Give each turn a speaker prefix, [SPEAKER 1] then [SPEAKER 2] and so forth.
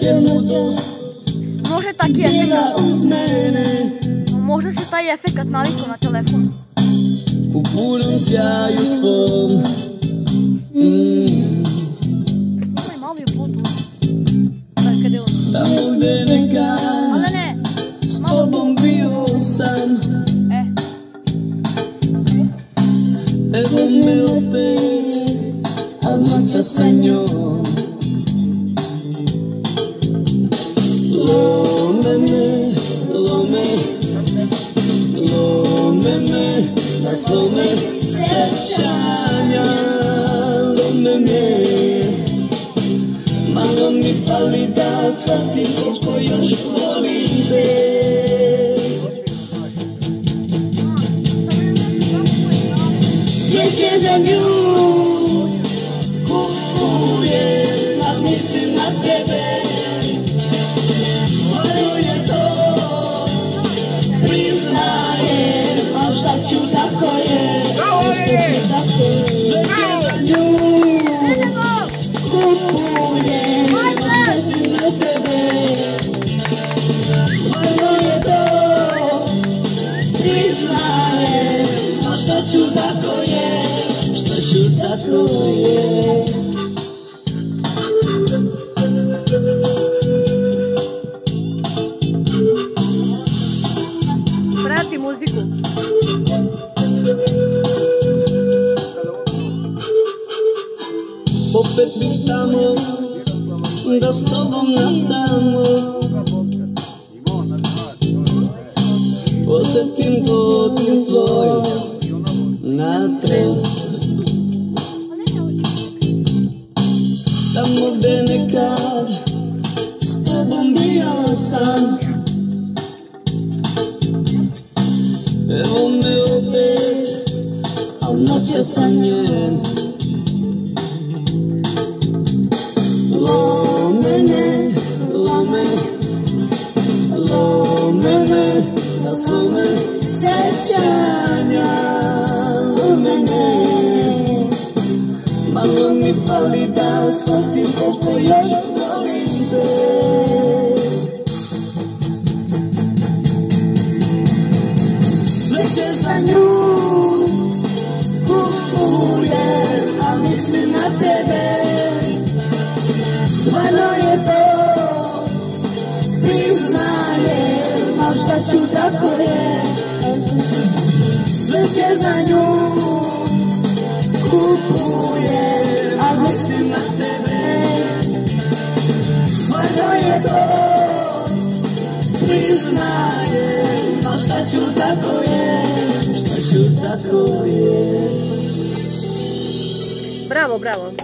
[SPEAKER 1] je
[SPEAKER 2] Može efekat,
[SPEAKER 1] uz mene
[SPEAKER 2] možda se taj efekat navikao na telefon.
[SPEAKER 1] U punom sjaju svom mm.
[SPEAKER 2] Snimaj malo i u kad je on.
[SPEAKER 1] Tamo gde
[SPEAKER 2] Ale ne,
[SPEAKER 1] s tobom bio sam
[SPEAKER 2] E,
[SPEAKER 1] Evo me opet, a noća sa njom na slome sećanja Lome me, malo mi fali da shvatim koliko još volim te Sjeće za nju Kupujem, a mislim na tebe. Priznajem, a šta ću ću tako je. Šta ću tako je.
[SPEAKER 2] Prati muziku.
[SPEAKER 1] Opet bih tamo Da s tobom na samo. Osjetim dodir tvoj на трен. Там овде не с тобом бия сам. Evo me opet, al noća sam njen. Lomene. tylko za nią Kupuję, a miejsce na tebe Waluję to Przyznaję, masz ta ciuta koje Słyszę za nią Kupuję. Tako je Šta ću tako je
[SPEAKER 2] Bravo, bravo.